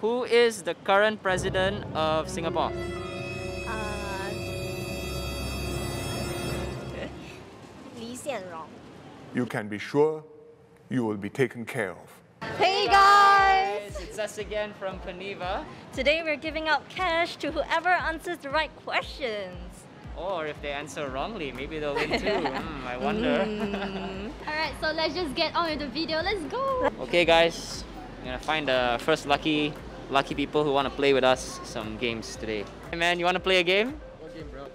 Who is the current president of Singapore? Uh, Lee Hsien Loong. You can be sure you will be taken care of. Hey guys! It's us again from Paneva. Today we're giving out cash to whoever answers the right questions. Or if they answer wrongly, maybe they'll win too. Hmm, I wonder. Alright, so let's just get on with the video. Let's go! okay, guys, I'm gonna find the first lucky, lucky people who want to play with us some games today. Hey man, you want to play a game? What game, bro?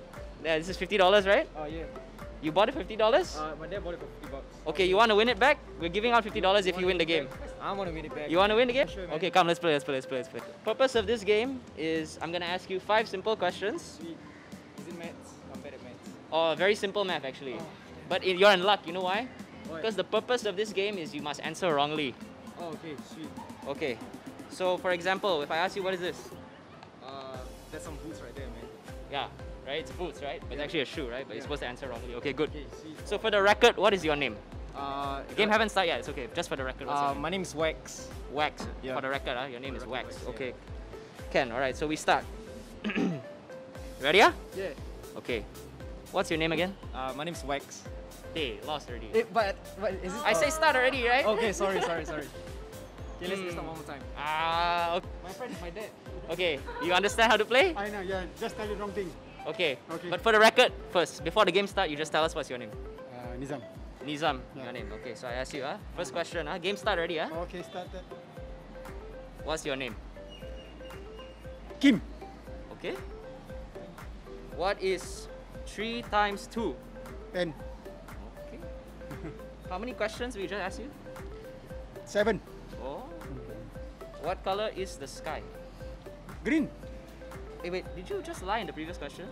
Yeah, this is fifty dollars, right? Oh yeah. You bought it fifty dollars? Uh, my dad bought it for 50 bucks. Okay, you want to win it back? We're giving out fifty dollars if you win the game. I want to win it back. You want to win the game? Sure. Okay, come, let's play, let's play, let's play, let's play. Purpose of this game is I'm gonna ask you five simple questions, Sweet. Is it maths? I'm bad at maths. or very simple math actually. But i- you're in luck. You know why? Why? Because the purpose of this game is you must answer wrongly. Oh, okay, sweet. Okay. So for example, if I ask you what is this? Uh, there's some boots right there, man. Yeah, right? It's boots, right? But it's actually a shoe, right? But you're supposed to answer wrongly. Okay, good. Okay. So for the record, what is your name? Uh, The game haven't started yet. It's okay. Just for the record, what's your Uh, name? my name is Wax. Wax. Yeah. For the record, uh, your name is Wax. Wax, Okay. Ken, alright, so we start. Ready? Ah? Yeah. Okay. What's your name again? Uh, my name is Wax. Hey, lost already. Eh, but, but is this? I say start already, right? Okay, sorry, sorry, sorry. Okay, let's Hmm. start one more time. Ah, okay. My friend is my dad. okay. You understand how to play? I know, yeah. Just tell you wrong thing. Okay. Okay. But for the record, first, before the game start, you just tell us what's your name. Uh, Nizam. Nizam, Yeah. your name. Okay, so I ask you, ah. First question, ah. Game start already, ah. Okay, started. What's your name? Kim. Okay. What is three times two? Ten. Okay. How many questions we just asked you? Seven. Oh. What color is the sky? Green. Hey, wait, did you just lie in the previous question?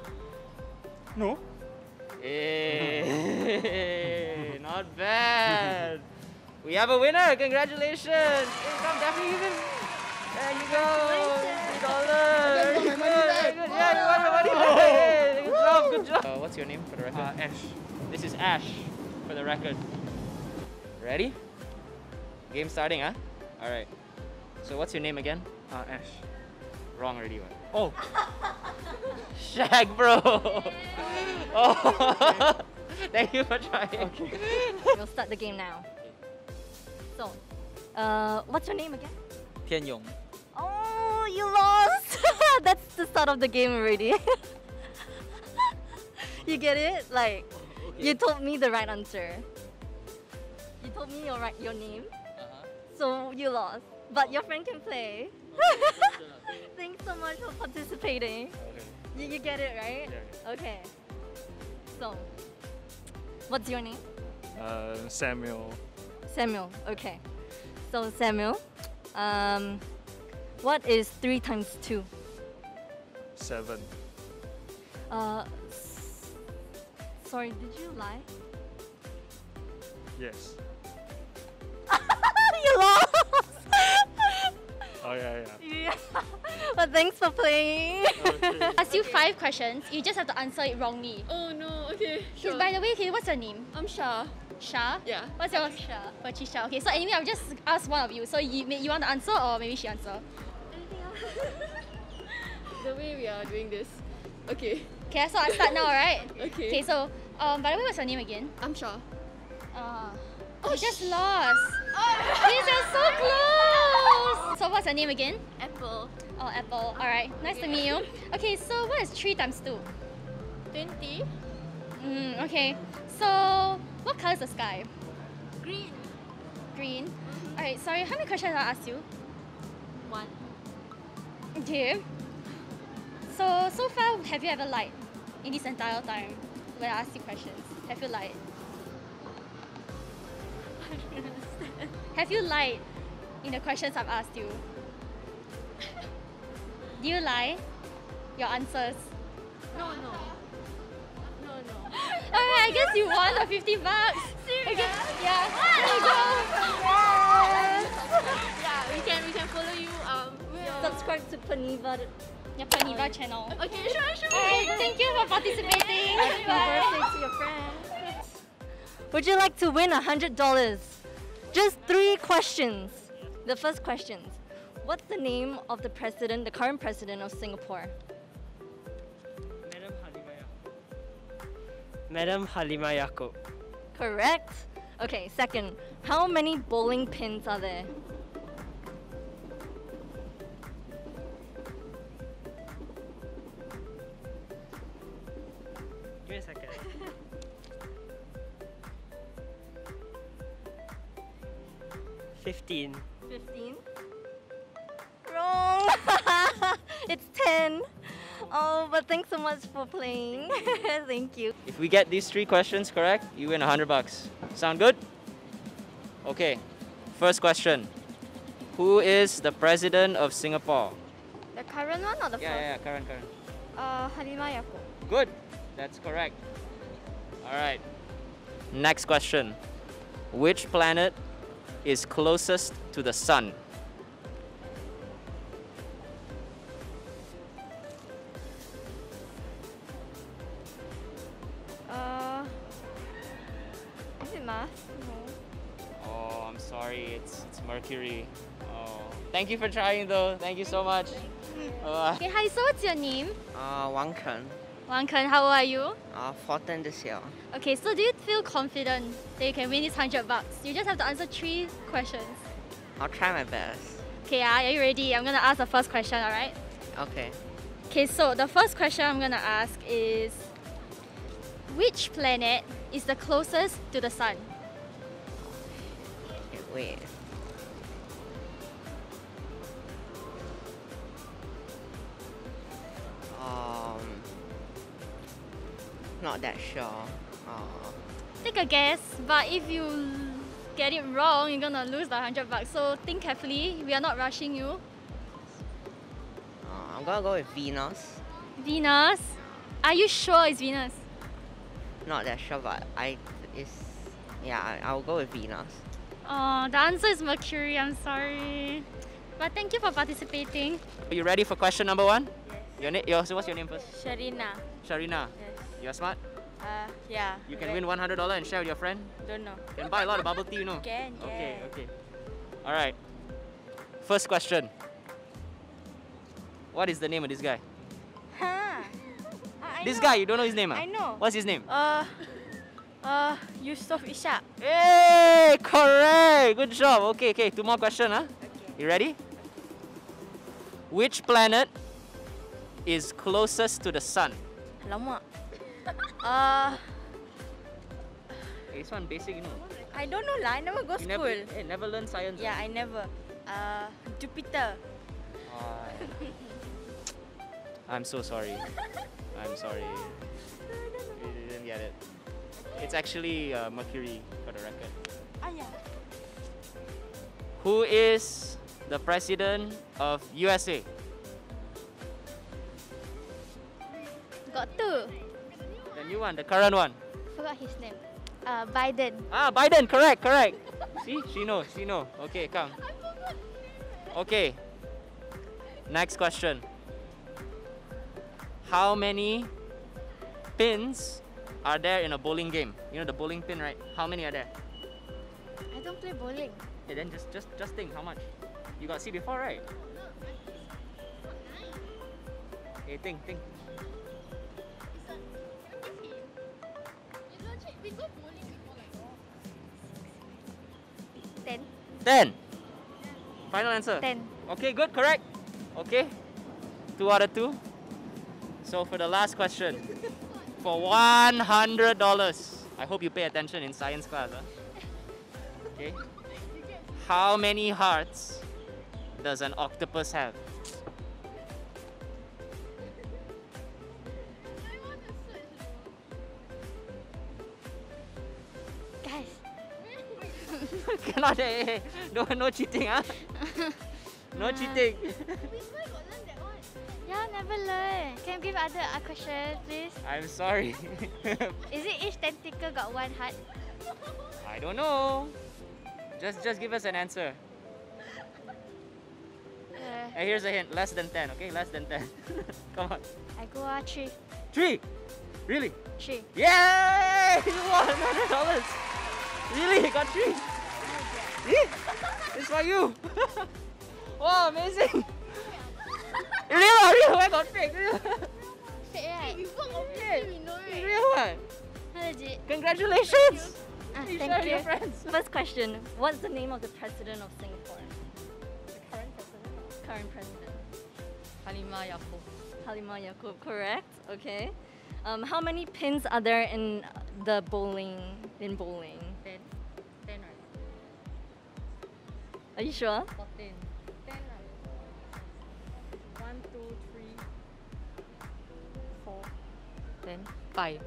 No. Hey, not bad. We have a winner. Congratulations. Hey, come, Daphne, give him. There you go. Three dollars. I got my. Good. Yeah, you got your money back. Hey, good job. Good job. Uh, what's your name for the record? Uh, Ash. This is Ash for the record. Ready? Game starting, huh? Alright. So what's your name again? Uh, Ash. Wrong already, what? Oh, Shag, bro! oh. Thank you for trying. Okay. We'll start the game now. So, uh, what's your name again? Tian Yong. Oh, you lost! That's the start of the game already. you get it? Like, you told me the right answer. You told me your right your name, Uh-huh. so you lost. But your friend can play. Thanks so much for participating. You, you get it, right? Okay. So, what's your name? Uh, Samuel. Samuel. Okay. So Samuel, um, what is three times two? Seven. Uh, s- sorry, did you lie? Yes. Oh yeah, yeah. yeah. but thanks for playing. Ask you five questions. You just have to answer it wrongly. Oh no, okay. Okay, Sure. by the way, okay, what's your name? I'm Shah. Shah? Yeah. What's your Patricia. Patricia. Okay, so anyway, I'll just ask one of you. So you may, you want to answer or maybe she answer? Anything else? The way we are doing this. Okay. Okay, so I start now, right? Okay. Okay, so um, by the way, what's your name again? I'm Shah. Uh, you just lost. These are so close. So what's your name again? Apple. Oh, Apple. All right. Nice to meet you. Okay, so what is three times two? 20. Mm, okay. So what color is the sky? Green. Green. All right. Sorry. How many questions I ask you? One. Okay. So so far, have you ever lied in this entire time when I asked you questions? Have you lied? I don't understand. Have you lied in the questions I've asked you? Do you lie? Your answers. No, no. No, no. Alright, I guess you won the 50 bucks. Serious? Okay, yeah. There you go. Yeah, we can we can follow you. Um. your- Subscribe to Paneva. Your Paneva channel. Okay, sure, sure. Alright, thank you for participating. Happy birthday to your friend. Would you like to win $100? Just three questions. The first question What's the name of the president, the current president of Singapore? Madam Halimah Yacob. Madam Halimah Yacob. Correct. Okay, second. How many bowling pins are there? 15. 15? Wrong! it's 10. Oh, but thanks so much for playing. Thank you. If we get these three questions correct, you win 100 bucks. Sound good? Okay, first question. Who is the president of Singapore? The current one or the yeah, first? Yeah, yeah, current, current. Uh, Halimah Yacob. Good, that's correct. All right, next question. Which planet is closest to the sun? Uh, is it Mars? No. Oh, I'm sorry. It's it's Mercury. Oh. Thank you for trying though. Thank you so much. Uh, Okay, hi, so what's your name? Uh, Wang Ken, Wang Ken, how old are you? uh, 14 this year. Okay, so do you feel confident that you can win this 100 bucks? You just have to answer three questions. I'll try my best. Okay, are you ready? I'm gonna ask the first question, alright? Okay. Okay, so the first question I'm gonna ask is Which planet is the closest to the sun? Wait. Um, not that sure. Uh, Take a guess, but if you get it wrong, you're gonna lose the 100 bucks. So think carefully, we are not rushing you. uh, I'm gonna go with Venus. Venus, are you sure it's Venus? Not that sure, but I it's yeah. I- I'll go with Venus. Oh, the answer is Mercury, I'm sorry. But thank you for participating. are you ready for question number one? Yes. Your name? Your, what's your name first? Sharina. Sharina. Yes. You're smart. Uh, yeah. You can win $100 and share with your friend. Don't know. You can buy a lot of bubble tea, you know. Can, Okay, okay. All right. First question. What is the name of this guy? Huh. This know. guy, you don't know his name? ah? I know. What's his name? Uh, uh, Yusof Ishak. Hey, correct. Good job. Okay, okay. Two more questions, huh? You ready? Which planet is closest to the sun? Lama. uh, this one basic, you know. I don't know lah. I never go You school. never, hey, never learn science. Yeah, I never. Uh, Jupiter. Ah. I'm so sorry. I'm sorry. You didn't get it. It's actually uh, Mercury for the record. Ah yeah. Who is the president of USA? Got two. New one, the current one. Forgot his name. Uh, Biden. Ah, Biden, correct, correct. See, she knows, she knows. Okay, come. Okay. Next question. How many pins are there in a bowling game? You know the bowling pin, right? How many are there? I don't play bowling. Okay, then just just just think how much. You got see before, right? Okay, think, think. Ten. Ten. Final answer. Ten. Okay, good, correct. Okay. Two out of two. So for the last question, for one hundred dollars, I hope you pay attention in science class. Huh? Okay. How many hearts does an octopus have? Cannot, hey, hey, no, no cheating, huh? No cheating. Yeah, never learn. Can you give other uh, question, please? I'm sorry. Is it each tentacle got one heart? I don't know. Just, just give us an answer. Uh, Hey, here's a hint. Less than 10, okay? Less than 10. Come on. I go uh, three. Three! Really? Three. Yay! You won $100! Really? You got three? See? It's for you! Wow, amazing! real, real, I got fake. Real, Fake right? real one. Legit. Congratulations! Ah, You thank you. your friends. First question: What's the name of the president of Singapore? The current president. Current president. Halimah Yacob. Halimah Yacob, correct? Okay. Um, how many pins are there in the bowling in bowling? Are you sure? Fourteen. Ten right? One, two, three, four. Ten. Five.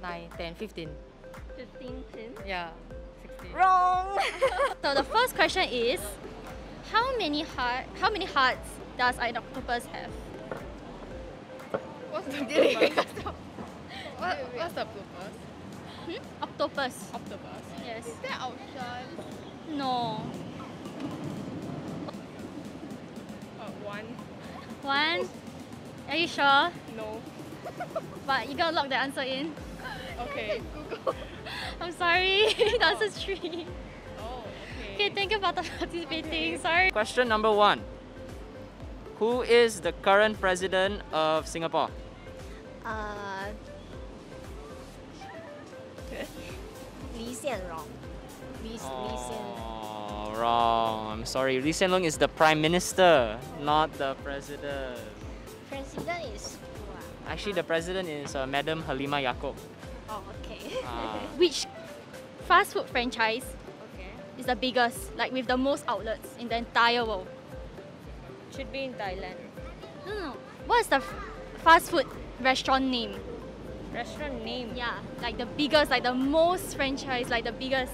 Nine, ten, fifteen. 15 pins. Yeah. Sixteen. Wrong. So the first question is, how many heart? How many hearts does an octopus have? What's the bloopers? what, what's the bloopers? Hmm? Octopus. Octopus. Yes. Is there option? No. Uh, one. One. Are you sure? No. But you gotta lock the answer in. Okay. Google. I'm sorry. the answer is three. Oh, Okay, thank you for participating. Sorry. Question number one. Who is the current president of Singapore? Uh, Lee Hsien Loong. Lee, Lee Hsien Oh, wrong. I'm sorry. Lee Hsien Loong is the prime minister, not the president. President is who ah? Actually, the president is uh, Madam Halimah Yacob. Oh, okay. Ah. Which fast food franchise okay. is the biggest, like with the most outlets in the entire world? Should be in Thailand. No, no. What is the fast food restaurant name? Restaurant name. Yeah, like the biggest, like the most franchise, like the biggest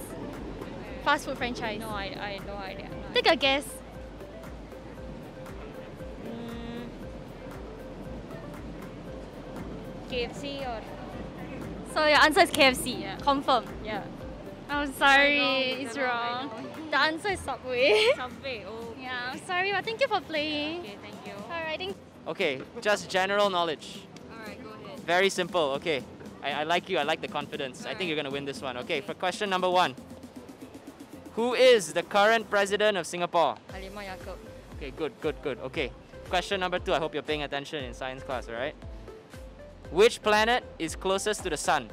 fast food franchise. No, I, I no idea. No Take a guess. Mm, KFC or So your answer is KFC. Yeah. Confirm. yeah. I'm sorry, wrong, it's it's wrong, I wrong. know. The answer is Subway. Subway. Oh. yeah, I'm sorry, but thank you for playing. Okay, thank you. Alright, thank Okay, just general knowledge. Alright, go ahead. Very simple. Okay. I, I like you. I like the confidence. I think you're going to win this one. Okay, for question number one. Who is the current president of Singapore? Halimah Yacob. Okay, good, good, good. Okay. Question number two. I hope you're paying attention in science class, all right? Which planet is closest to the sun?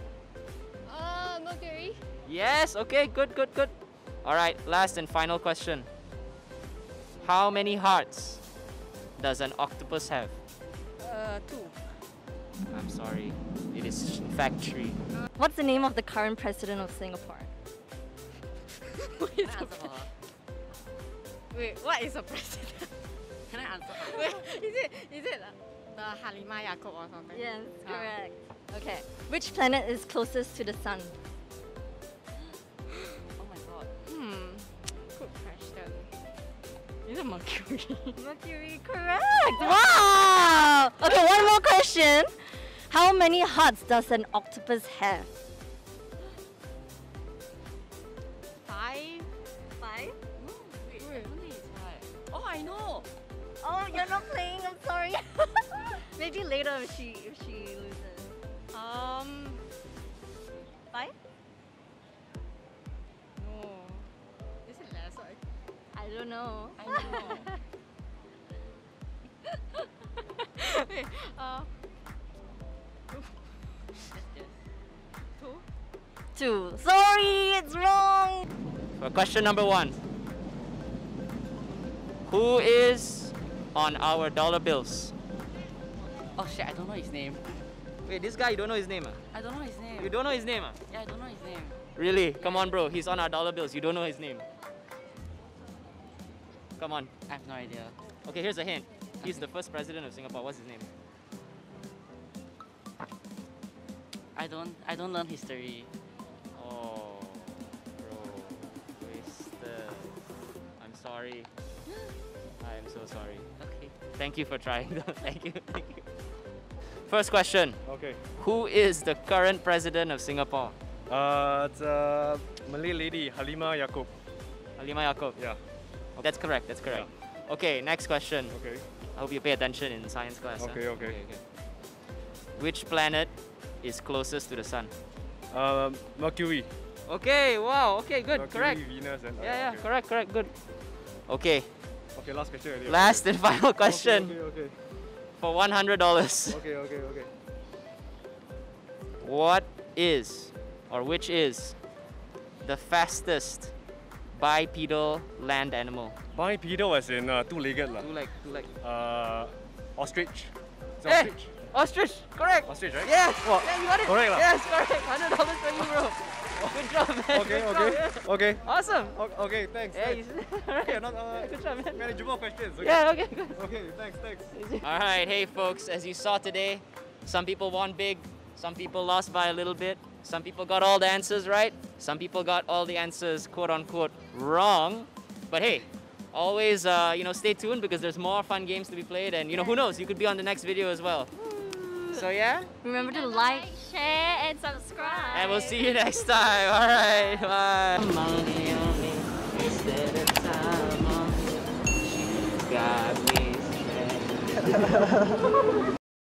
Uh, Mercury. Yes, okay, good, good, good. All right, last and final question. How many hearts does an octopus have? Uh, two. I'm sorry. It is factory. What's the name of the current president of Singapore? Can I answer? Wait, what is a president? Can I answer? Wait, is it is it the Halimah Yacob or something? Yes, Ah. correct. Okay. Which planet is closest to the sun? Oh my god. Hmm. Good question. Is it Mercury? Mercury, correct. Wow. Okay, one more question. How many hearts does an octopus have? Five. Five. Wait, what? Oh, I know. Oh, you're not playing. I'm sorry. Maybe later if she if she loses. Um. Five? No. Is it less or? I don't know. I know. Wait, uh. Two. Sorry, it's wrong. For question number one. Who is on our dollar bills? Oh shit, I don't know his name. Wait, this guy, you don't know his name? ah? I don't know his name. You don't know his name? ah? Yeah, I don't know his name. Really? Come on, bro. He's on our dollar bills. You don't know his name. Come on. I have no idea. Okay, here's a hint. He's the first president of Singapore. What's his name? I don't I don't learn history. Sorry. I am so sorry. Okay. Thank you for trying. though. thank you. Thank you. First question. Okay. Who is the current president of Singapore? Uh, it's a Malay lady, Halimah Yacob. Halimah Yacob. Yeah. That's correct. That's correct. Okay, next question. Okay. I hope you pay attention in science class. huh? Okay, okay. Which planet is closest to the sun? Um, Mercury. Okay, wow, okay, good, Mercury, correct. Venus, and Yeah, yeah, okay. correct, correct, good. Okay, Okay, last question. already. last and final question Okay, okay, for $100. okay, okay, okay. What is, or which is, the fastest bipedal land animal? Bipedal as in uh, two-legged lah. Two leg, two leg. Uh, ostrich. Is Hey! ostrich? Ostrich, correct. Ostrich, right? Yes, Wow. yeah, you got it. Correct lah. Yes, correct. Hundred dollars for you, bro. Good job, man. Okay, Good okay, job, yeah. okay. Awesome. O- Okay, thanks. Yeah, thanks. you Okay, not uh, Good job, man. manageable questions. Okay. Yeah, okay, good. Okay, thanks, thanks. All right, hey folks, as you saw today, some people won big, some people lost by a little bit, some people got all the answers right, some people got all the answers quote unquote wrong. But hey, always uh, you know stay tuned because there's more fun games to be played, and you know who knows, you could be on the next video as well. So yeah, Remember to like. share, and subscribe. and we'll see you next time. All right, bye. Got me